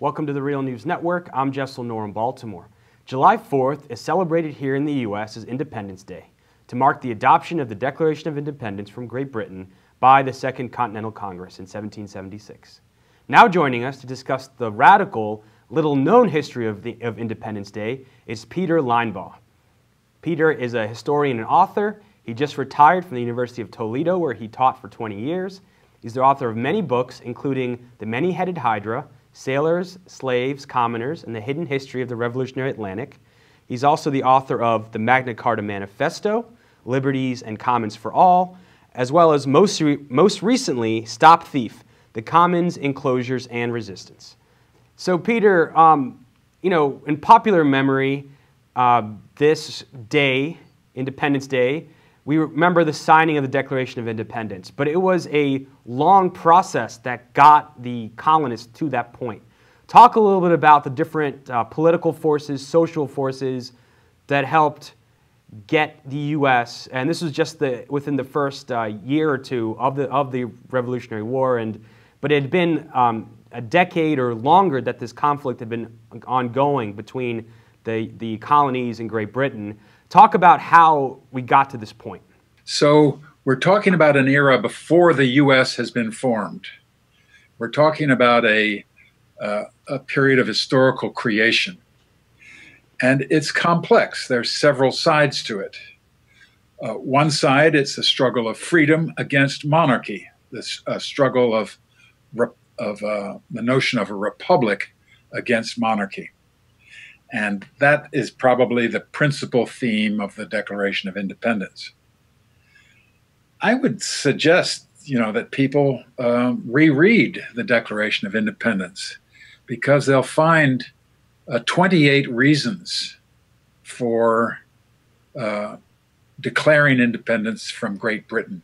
Welcome to the Real News Network. I'm Jaisal Noor in Baltimore. July 4th is celebrated here in the U.S. as Independence Day to mark the adoption of the Declaration of Independence from Great Britain by the Second Continental Congress in 1776. Now joining us to discuss the radical, little known history of, the, of Independence Day is Peter Linebaugh. Peter is a historian and author. He just retired from the University of Toledo, where he taught for 20 years. He's the author of many books, including The Many Headed Hydra, Sailors, Slaves, Commoners, and the Hidden History of the Revolutionary Atlantic. He's also the author of the Magna Carta Manifesto, Liberties and Commons for All, as well as most, re most recently, Stop Thief, The Commons, Enclosures, and Resistance. So, Peter, um, you know, in popular memory, uh, this day, Independence Day, we remember the signing of the Declaration of Independence, but it was a long process that got the colonists to that point. Talk a little bit about the different uh, political forces, social forces that helped get the U.S. and this was just the within the first uh, year or two of the of the Revolutionary War, and but it had been um, a decade or longer that this conflict had been ongoing between the the colonies and Great Britain. Talk about how we got to this point. So we're talking about an era before the U.S. has been formed. We're talking about a, uh, a period of historical creation. And it's complex. There's several sides to it. Uh, one side, it's a struggle of freedom against monarchy, this uh, struggle of, of uh, the notion of a republic against monarchy. And that is probably the principal theme of the Declaration of Independence. I would suggest, you know, that people um, reread the Declaration of Independence because they'll find uh, 28 reasons for uh, declaring independence from Great Britain.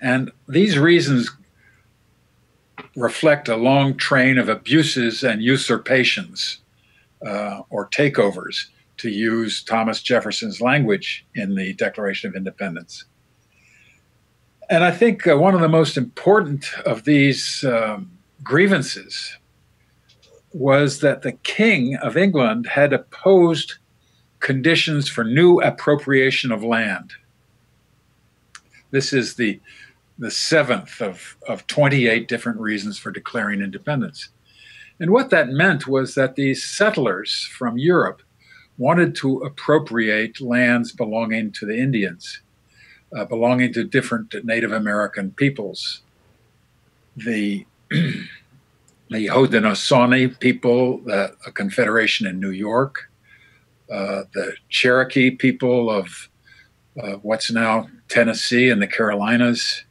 And these reasons reflect a long train of abuses and usurpations uh, or takeovers, to use Thomas Jefferson's language in the Declaration of Independence. And I think uh, one of the most important of these um, grievances was that the King of England had opposed conditions for new appropriation of land. This is the, the seventh of, of 28 different reasons for declaring independence. And what that meant was that these settlers from Europe wanted to appropriate lands belonging to the Indians, uh, belonging to different Native American peoples. The the Haudenosaunee people, the, a confederation in New York, uh, the Cherokee people of uh, what's now Tennessee and the Carolinas,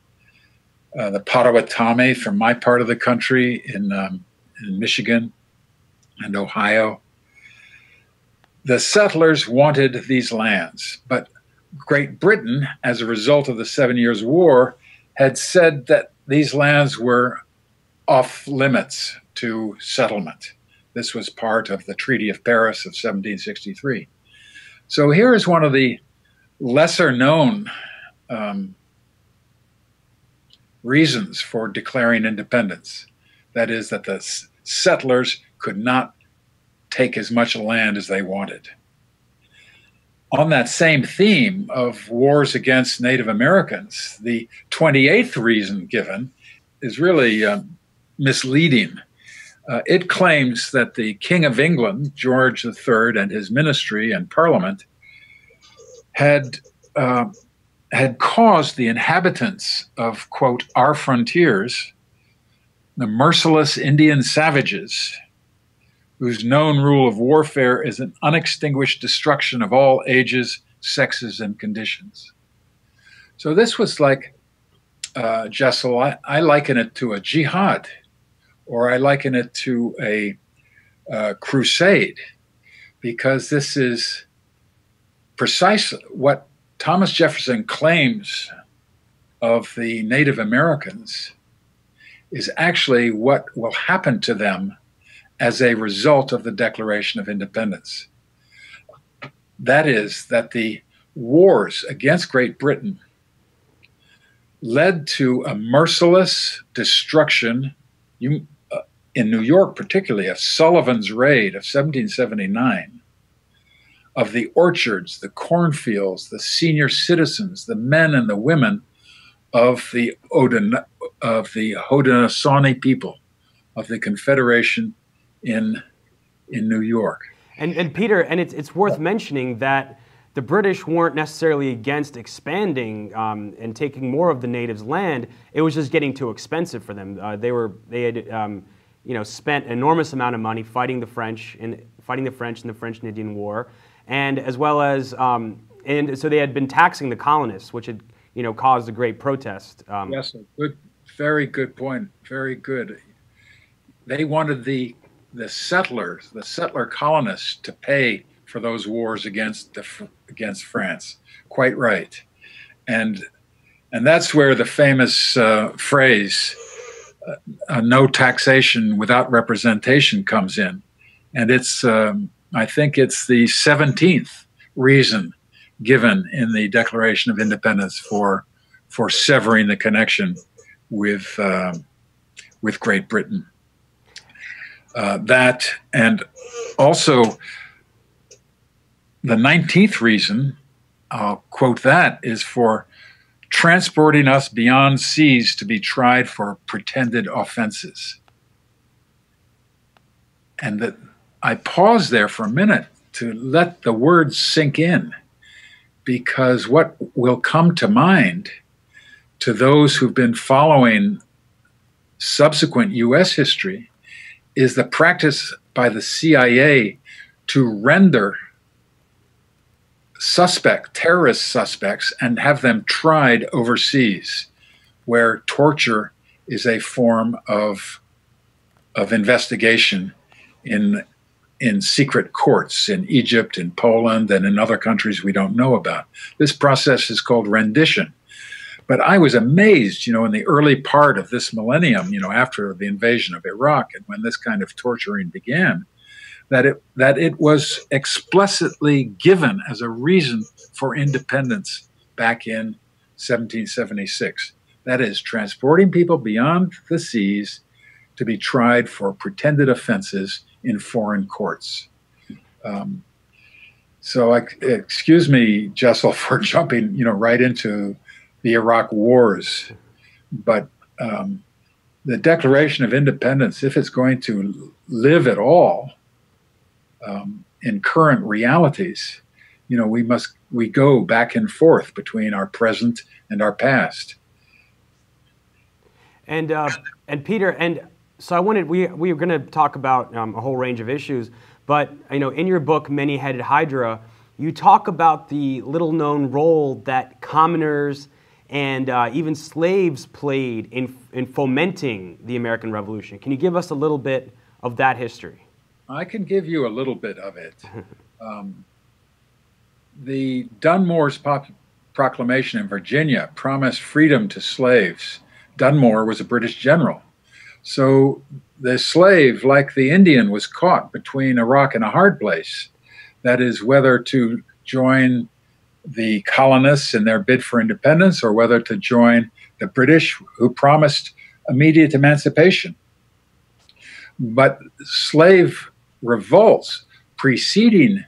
uh, the Potawatomi from my part of the country in um, in Michigan and Ohio. The settlers wanted these lands, but Great Britain, as a result of the Seven Years' War, had said that these lands were off limits to settlement. This was part of the Treaty of Paris of 1763. So here is one of the lesser known um, reasons for declaring independence. That is, that the settlers could not take as much land as they wanted. On that same theme of wars against Native Americans, the 28th reason given is really um, misleading. Uh, it claims that the King of England, George III, and his ministry and parliament had uh, had caused the inhabitants of quote our frontiers the merciless Indian savages, whose known rule of warfare is an unextinguished destruction of all ages, sexes, and conditions. So this was like, uh, Jaisal, I, I, liken it to a jihad, or I liken it to a uh, crusade, because this is precisely what Thomas Jefferson claims of the Native Americans is actually what will happen to them as a result of the Declaration of Independence. That is, that the wars against Great Britain led to a merciless destruction uh, in New York, particularly, of Sullivan's raid of 1779, of the orchards, the cornfields, the senior citizens, the men and the women of the Odin, of the Haudenosaunee people of the Confederation in in New York. And, and Peter, and it's, it's worth mentioning that the British weren't necessarily against expanding um, and taking more of the natives' land. It was just getting too expensive for them. Uh, they were they had um, you know spent enormous amount of money fighting the French in fighting the French in the French and Indian War, and as well as um, and so they had been taxing the colonists, which had you know caused a great protest. Um, yes, good, very good point. Very good. They wanted the the settlers, the settler colonists, to pay for those wars against the, against France. Quite right, and and that's where the famous uh, phrase uh, "no taxation without representation" comes in, and it's um, I think it's the seventeenth reason given in the Declaration of Independence for for severing the connection with uh, with Great Britain. Uh, that and also the 19th reason, I'll quote that, is for transporting us beyond seas to be tried for pretended offenses. And that I pause there for a minute to let the words sink in, because what will come to mind to those who've been following subsequent US history is the practice by the CIA to render suspect, terrorist suspects, and have them tried overseas, where torture is a form of, of investigation in, in secret courts in Egypt, in Poland, and in other countries we don't know about. This process is called rendition. But I was amazed, you know, in the early part of this millennium, you know, after the invasion of Iraq and when this kind of torturing began, that it that it was explicitly given as a reason for independence back in 1776. That is, transporting people beyond the seas to be tried for pretended offenses in foreign courts. Um, so, I, excuse me, Jaisal, for jumping, you know, right into the Iraq wars. But um, the Declaration of Independence, if it's going to live at all um, in current realities, you know, we must we go back and forth between our present and our past. And uh, and Peter, and so I wanted we we were going to talk about um, a whole range of issues, but you know, in your book, Many Headed Hydra, you talk about the little known role that commoners and uh, even slaves played in, in fomenting the American Revolution. Can you give us a little bit of that history? I can give you a little bit of it. um, the Dunmore's proclamation in Virginia promised freedom to slaves. Dunmore was a British general. So the slave, like the Indian, was caught between a rock and a hard place. That is, whether to join the colonists in their bid for independence or whether to join the British, who promised immediate emancipation. But slave revolts preceding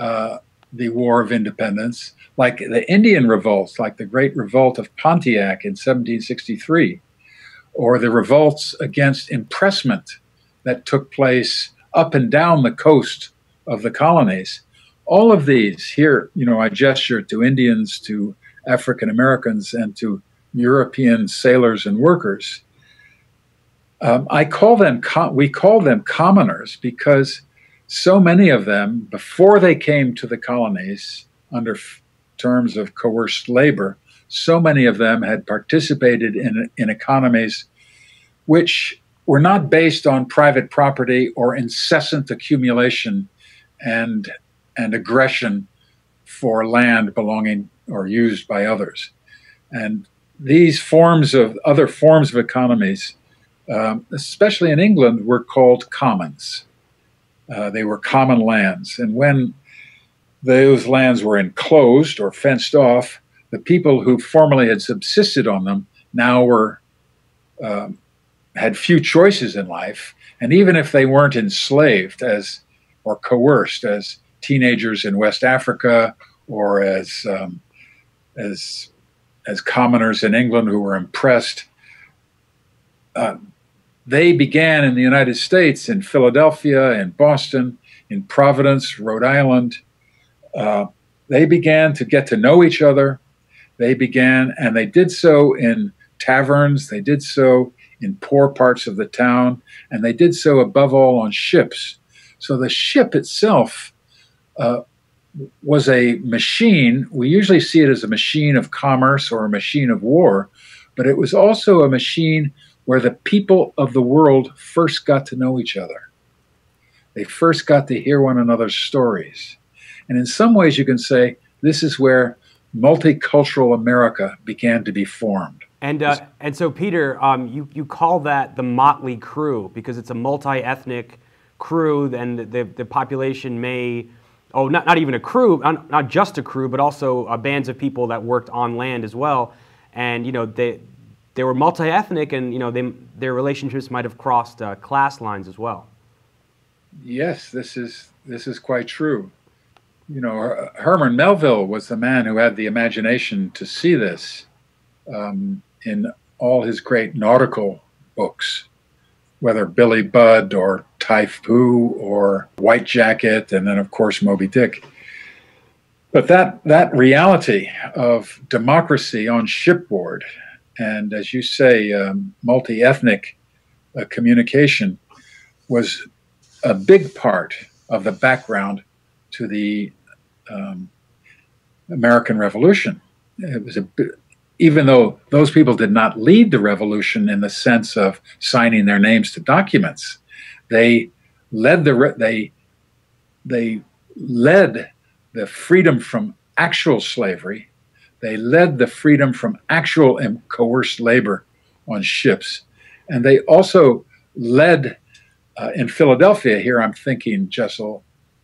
uh, the War of Independence, like the Indian revolts, like the Great Revolt of Pontiac in 1763, or the revolts against impressment that took place up and down the coast of the colonies all of these here, you know, I gesture to Indians, to African Americans, and to European sailors and workers. Um, I call them, we call them commoners because so many of them, before they came to the colonies under terms of coerced labor, so many of them had participated in, in economies which were not based on private property or incessant accumulation and and aggression for land belonging or used by others. And these forms of other forms of economies, um, especially in England, were called commons. Uh, they were common lands. And when those lands were enclosed or fenced off, the people who formerly had subsisted on them now were um, had few choices in life, and even if they weren't enslaved as or coerced as teenagers in West Africa or as um, as as commoners in England who were impressed. Uh, they began in the United States, in Philadelphia, in Boston, in Providence, Rhode Island. Uh, they began to get to know each other. They began, and they did so in taverns, they did so in poor parts of the town, and they did so above all on ships. So the ship itself uh, was a machine. We usually see it as a machine of commerce or a machine of war, but it was also a machine where the people of the world first got to know each other. They first got to hear one another's stories. And in some ways, you can say this is where multicultural America began to be formed. And, uh, and so, Peter, um, you, you call that the motley crew because it's a multi ethnic crew, and the, the population may oh, not, not even a crew, not, not just a crew, but also uh, bands of people that worked on land as well. And, you know, they, they were multi-ethnic and, you know, they, their relationships might have crossed uh, class lines as well. Yes, this is, this is quite true. You know, Herman Melville was the man who had the imagination to see this um, in all his great nautical books whether Billy Budd or Typhoon or White Jacket, and then of course Moby Dick. But that that reality of democracy on shipboard, and as you say, um, multi-ethnic uh, communication, was a big part of the background to the um, American Revolution. It was a even though those people did not lead the revolution in the sense of signing their names to documents, they led the they they led the freedom from actual slavery. They led the freedom from actual and coerced labor on ships, and they also led uh, in Philadelphia. Here, I'm thinking, Jaisal.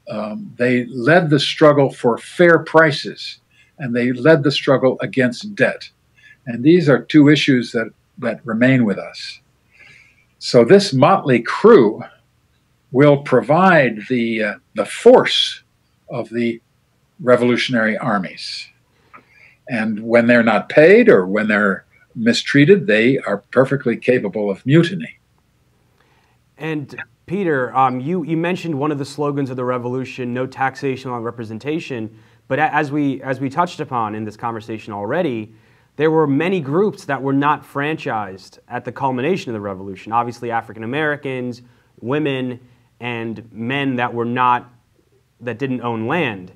Um, they led the struggle for fair prices, and they led the struggle against debt. And these are two issues that, that remain with us. So this motley crew will provide the, uh, the force of the revolutionary armies. And when they're not paid or when they're mistreated, they are perfectly capable of mutiny. And Peter, um, you, you mentioned one of the slogans of the revolution, no taxation on representation. But as we, as we touched upon in this conversation already, there were many groups that were not franchised at the culmination of the revolution. Obviously, African Americans, women, and men that were not that didn't own land.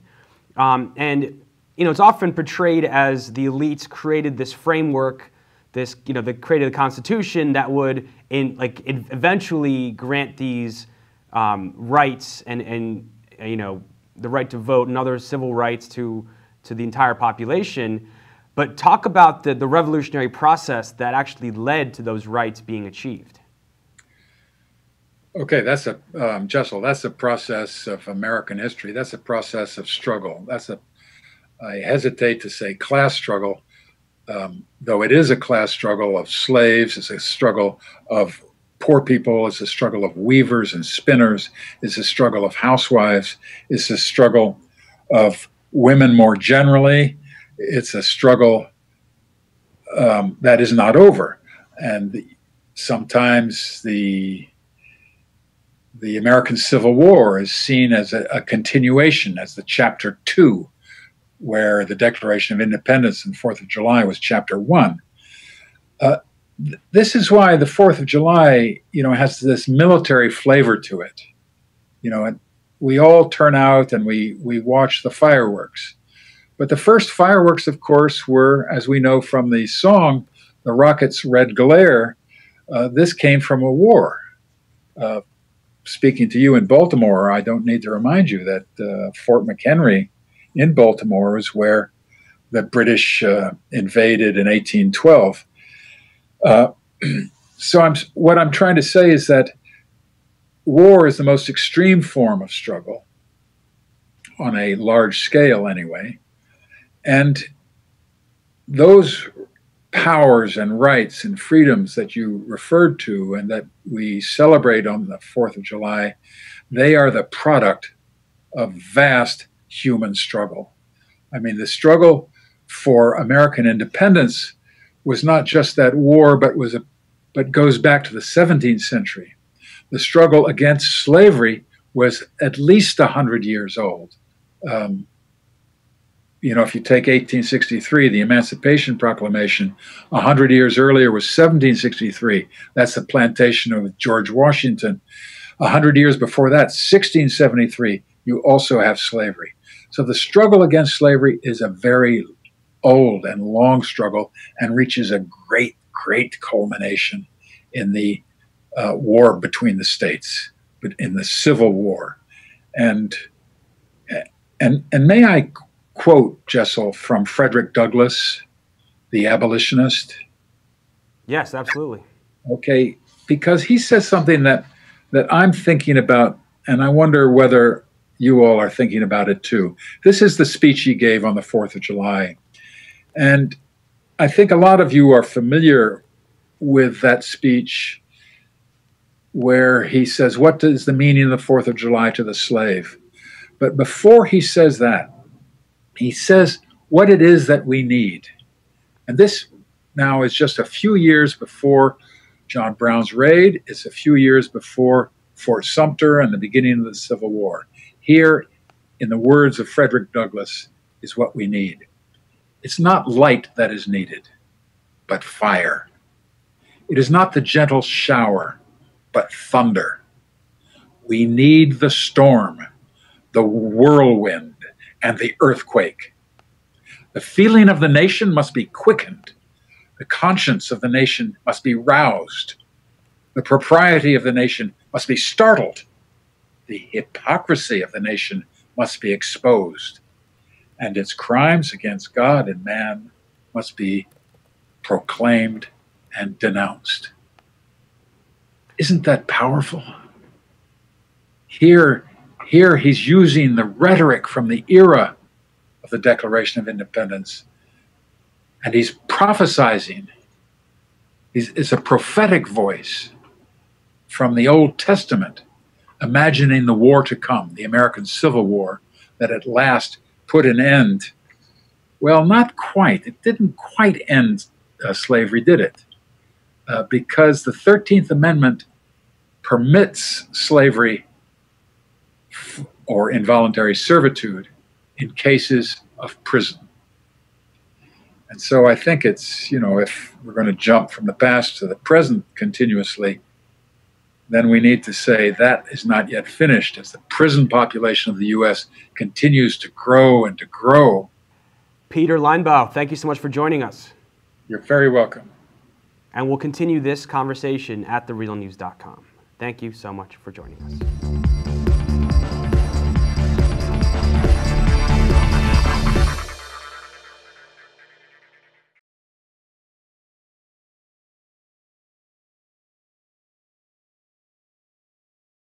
Um, and you know, it's often portrayed as the elites created this framework, this you know, they created the Constitution that would in like eventually grant these um, rights and and you know the right to vote and other civil rights to to the entire population. But talk about the, the revolutionary process that actually led to those rights being achieved. Okay, that's a um, Jaisal. That's a process of American history. That's a process of struggle. That's a I hesitate to say class struggle, um, though it is a class struggle of slaves. It's a struggle of poor people. It's a struggle of weavers and spinners. It's a struggle of housewives. It's a struggle of women more generally it's a struggle um, that is not over, and sometimes the the American Civil War is seen as a, a, continuation, as the chapter two, where the Declaration of Independence and Fourth of July was chapter one. Uh, th this is why the Fourth of July, you know, has this military flavor to it. You know, and we all turn out and we we watch the fireworks. But the first fireworks, of course, were, as we know from the song, the rocket's red glare. Uh, this came from a war. Uh, speaking to you in Baltimore, I don't need to remind you that uh, Fort McHenry in Baltimore is where the British uh, invaded in 1812. Uh, so I'm, what I'm trying to say is that war is the most extreme form of struggle on a large scale, anyway. And those powers and rights and freedoms that you referred to and that we celebrate on the 4th of July, they are the product of vast human struggle. I mean, the struggle for American independence was not just that war, but was a, but goes back to the 17th century. The struggle against slavery was at least 100 years old. Um, you know, if you take 1863, the Emancipation Proclamation, 100 years earlier was 1763. That's the plantation of George Washington. 100 years before that, 1673, you also have slavery. So the struggle against slavery is a very old and long struggle and reaches a great, great culmination in the uh, war between the states, but in the Civil War. And, and, and may I quote, Jaisal, from Frederick Douglass, the abolitionist? Yes, absolutely. Okay, because he says something that that I'm thinking about, and I wonder whether you all are thinking about it too. This is the speech he gave on the 4th of July. And I think a lot of you are familiar with that speech where he says, What is the meaning of the 4th of July to the slave? But before he says that, he says what it is that we need. And this now is just a few years before John Brown's raid, it's a few years before Fort Sumter and the beginning of the Civil War. Here, in the words of Frederick Douglass, is what we need. It's not light that is needed, but fire. It is not the gentle shower, but thunder. We need the storm, the whirlwind, and the earthquake. The feeling of the nation must be quickened. The conscience of the nation must be roused. The propriety of the nation must be startled. The hypocrisy of the nation must be exposed. And its crimes against God and man must be proclaimed and denounced. Isn't that powerful? Here here he's using the rhetoric from the era of the Declaration of Independence, and he's prophesizing. He's, it's a prophetic voice from the Old Testament, imagining the war to come, the American Civil War, that at last put an end. Well, not quite. It didn't quite end uh, slavery, did it? Uh, because the 13th Amendment permits slavery or involuntary servitude in cases of prison. And so I think it's, you know, if we're going to jump from the past to the present continuously, then we need to say that is not yet finished as the prison population of the U.S. continues to grow and to grow. Peter Linebaugh, thank you so much for joining us. You're very welcome. And we'll continue this conversation at therealnews.com. Thank you so much for joining us.